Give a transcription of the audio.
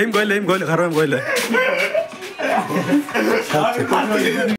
M गइले M घर में गइले